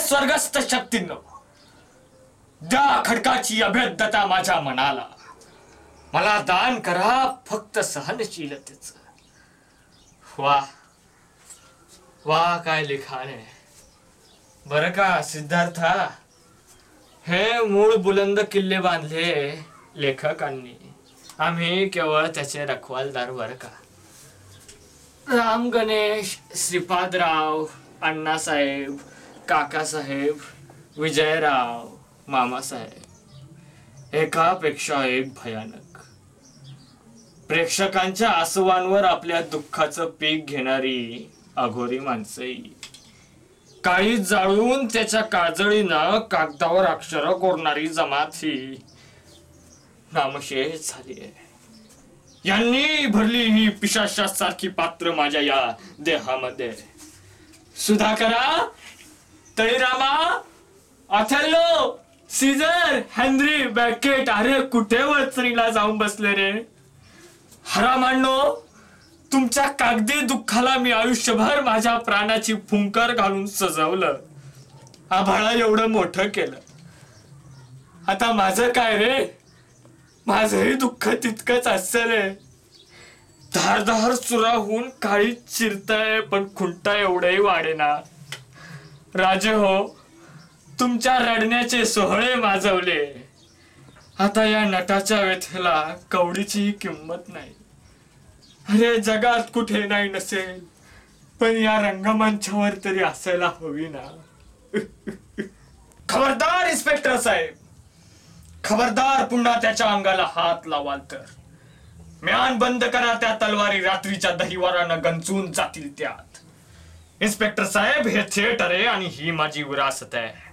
स्वर्गस्थ शक्तींनो द्या खडकाची अभेद्यता माझ्या मनाला मला दान करा फक्त सहनशीलतेच. वा वा काय लिखाण आहे. बर का सिद्धार्था? हे मूळ बुलंद किल्ले बांधले लेखकांनी. आम्ही केवळ त्याचे रखवालदार बर का? राम गणेश श्रीपादराव अण्णासाहेब काकासाहेब विजयराव मामासाहेब एकापेक्षा एक भयानक. प्रेक्षकांच्या आसवांवर आपल्या दुःखाचं पीक घेणारी अघोरी माणसंही. काळी जाळून त्याच्या काजळीनं कागदावर अक्षर कोरणारी जमात ही नामशेष झाली आहे यांनी भरली ही पिशाशासारखी पात्र माझ्या या देहामध्ये. सुधाकरा तळीरामा अथेलो सीझर हेनरी बॅकेट अरे कुठे वळचरीला जाऊन बसले रे? हरामांनो तुमच्या कागदी दुःखाला मी आयुष्यभर माझ्या प्राणाची फुंकर घालून सजवलं. आभाळा एवढं मोठं केलं. आता माझं काय रे? माझंही दुःख तितकंच असेल रे. धारधार होऊन काळी चिरताय पण खुंटा एवढंही वाढेना. राजे हो तुमच्या रडण्याचे सोहळे माजवले. आता या नटाच्या व्यथेला कवडीची किंमत नाही. अरे जगात कुठे नाही नसेल पण या रंगमंचावर तरी असायला हवी ना. खबरदार इन्स्पेक्टर साहेब. खबरदार पुन्हा त्याच्या अंगाला हात लावाल तर. म्यान बंद करा त्या तलवारी रात्रीच्या दहिवारानं गंजून जातील त्यात. इन्स्पेक्टर साहेब हे थिएटर आहे आणि ही माझी विरासत आहे.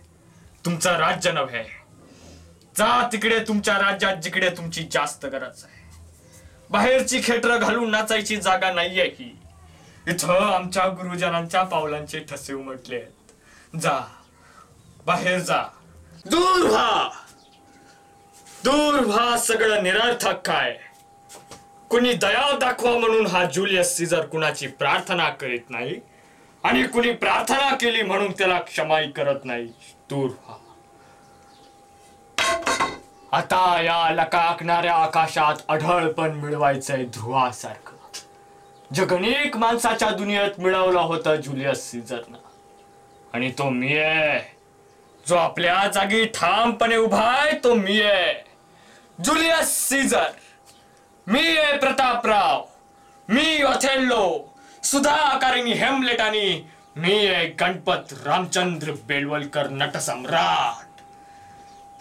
तुमचं राज्य नव्हे. जा तिकडे तुमच्या राज्यात जिकडे तुमची जास्त गरज आहे. बाहेरची खेटर घालून नाचायची जागा नाहीये ही. इथं आमच्या गुरुजनांच्या पावलांचे ठसे उमटले जा. बाहेर जा. दूर व्हा. दूर व्हा सगळं निरर्थक काय. कुणी दया दाखवा म्हणून हा जुलियस सीझर कुणाची प्रार्थना करीत नाही आणि कुणी प्रार्थना केली म्हणून त्याला क्षमाई करत नाही. दूर आता या लकाकणाऱ्या आकाशात अढळपण मिळवायचंय ध्रुवासारखं जगणिक माणसाच्या दुनियेत मिळवलं होतं जुलियस सीझरनं आणि तो मी आहे जो आपल्या जागी ठामपणे उभा आहे तो मी आहे जुलियस सीझर मी आहे प्रतापराव. मी ऑथेल्लो. सुधा आकारिणी हेमलेट आणि मी आहे गणपत रामचंद्र बेलवलकर नटसम्राट.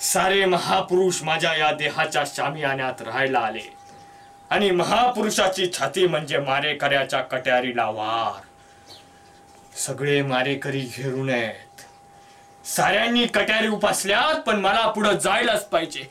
सारे महापुरुष माझ्या या देहाच्या शामियान्यात राहायला आले. आणि महापुरुषाची छाती म्हणजे मारेकऱ्याच्या कट्यारीला वार. सगळे मारेकरी घेरून आहेत. साऱ्यांनी कट्यारी उपासल्यात पण मला पुढं जायलाच पाहिजे.